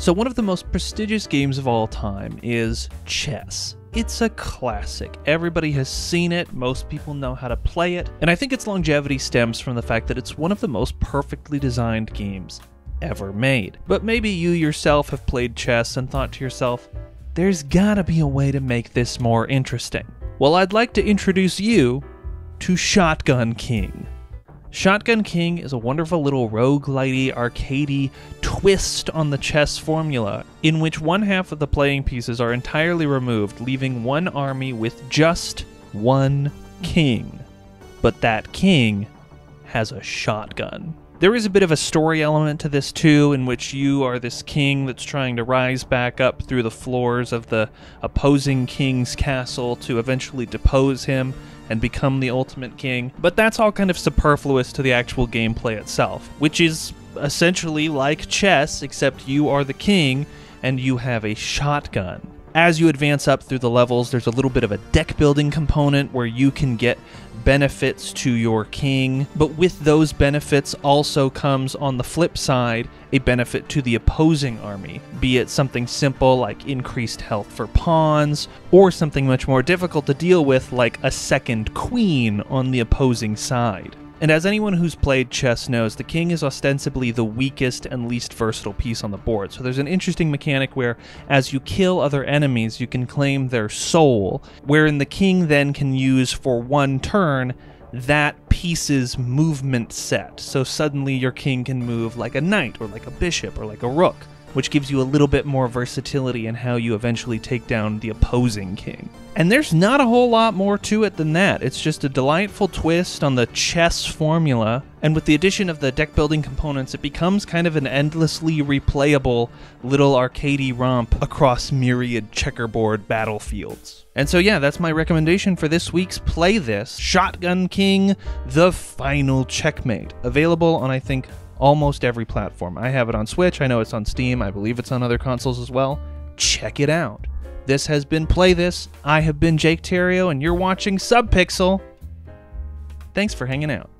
So, one of the most prestigious games of all time is chess. It's a classic. Everybody has seen it, most people know how to play it, and I think its longevity stems from the fact that it's one of the most perfectly designed games ever made. But maybe you yourself have played chess and thought to yourself, there's gotta be a way to make this more interesting. Well, I'd like to introduce you to Shotgun King. Shotgun King is a wonderful little roguelitey, arcadey twist on the chess formula, in which one half of the playing pieces are entirely removed, leaving one army with just one king. But that king has a shotgun. There is a bit of a story element to this too, in which you are this king that's trying to rise back up through the floors of the opposing king's castle to eventually depose him and become the ultimate king. But that's all kind of superfluous to the actual gameplay itself, which is essentially like chess, except you are the king and you have a shotgun. As you advance up through the levels, there's a little bit of a deck building component where you can get benefits to your king, but with those benefits also comes on the flip side a benefit to the opposing army, be it something simple like increased health for pawns, or something much more difficult to deal with like a second queen on the opposing side. And as anyone who's played chess knows, the king is ostensibly the weakest and least versatile piece on the board. So there's an interesting mechanic where, as you kill other enemies, you can claim their soul, wherein the king then can use for one turn that piece's movement set. So suddenly your king can move like a knight, or like a bishop, or like a rook which gives you a little bit more versatility in how you eventually take down the opposing king. And there's not a whole lot more to it than that. It's just a delightful twist on the chess formula, and with the addition of the deck building components, it becomes kind of an endlessly replayable little arcadey romp across myriad checkerboard battlefields. And so, yeah, that's my recommendation for this week's Play This Shotgun King The Final Checkmate. Available on, I think, almost every platform. I have it on Switch, I know it's on Steam, I believe it's on other consoles as well. Check it out. This has been Play This. I have been Jake Theriault, and you're watching Subpixel. Thanks for hanging out.